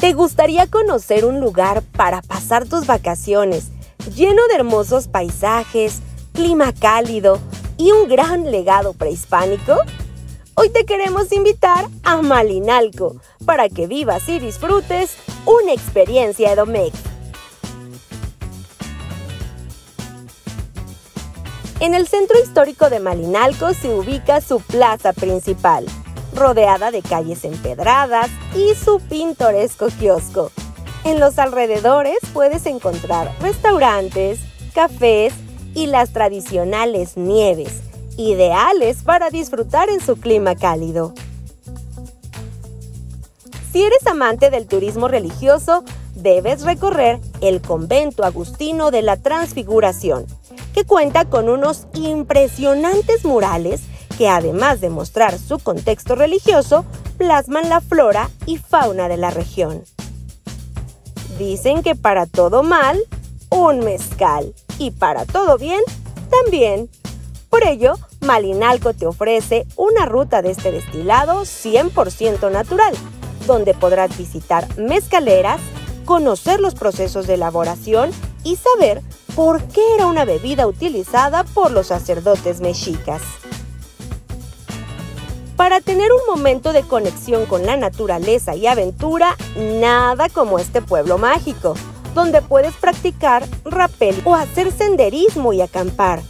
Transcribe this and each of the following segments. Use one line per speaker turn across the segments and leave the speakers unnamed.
¿Te gustaría conocer un lugar para pasar tus vacaciones lleno de hermosos paisajes, clima cálido y un gran legado prehispánico? Hoy te queremos invitar a Malinalco para que vivas y disfrutes una experiencia Edomex. En el centro histórico de Malinalco se ubica su plaza principal, rodeada de calles empedradas y su pintoresco kiosco. En los alrededores puedes encontrar restaurantes, cafés y las tradicionales nieves, ideales para disfrutar en su clima cálido. Si eres amante del turismo religioso, debes recorrer el convento agustino de la Transfiguración, que cuenta con unos impresionantes murales que además de mostrar su contexto religioso, plasman la flora y fauna de la región. Dicen que para todo mal, un mezcal, y para todo bien, también. Por ello, Malinalco te ofrece una ruta de este destilado 100% natural, donde podrás visitar mezcaleras, conocer los procesos de elaboración y saber por qué era una bebida utilizada por los sacerdotes mexicas. Para tener un momento de conexión con la naturaleza y aventura, nada como este pueblo mágico, donde puedes practicar rappel o hacer senderismo y acampar.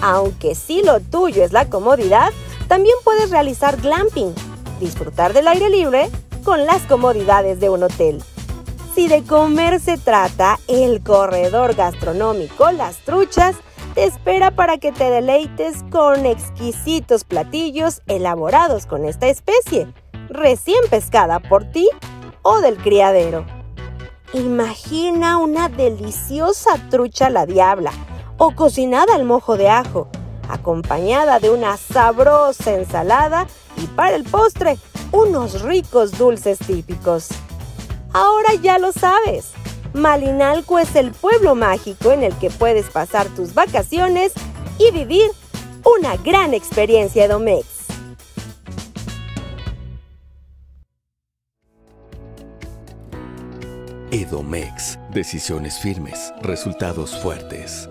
Aunque si lo tuyo es la comodidad, también puedes realizar glamping, disfrutar del aire libre con las comodidades de un hotel. Si de comer se trata, el corredor gastronómico Las Truchas espera para que te deleites con exquisitos platillos elaborados con esta especie, recién pescada por ti o del criadero. Imagina una deliciosa trucha a la diabla o cocinada al mojo de ajo, acompañada de una sabrosa ensalada y para el postre unos ricos dulces típicos. Ahora ya lo sabes. Malinalco es el pueblo mágico en el que puedes pasar tus vacaciones y vivir una gran experiencia Edomex.
Edomex. Decisiones firmes, resultados fuertes.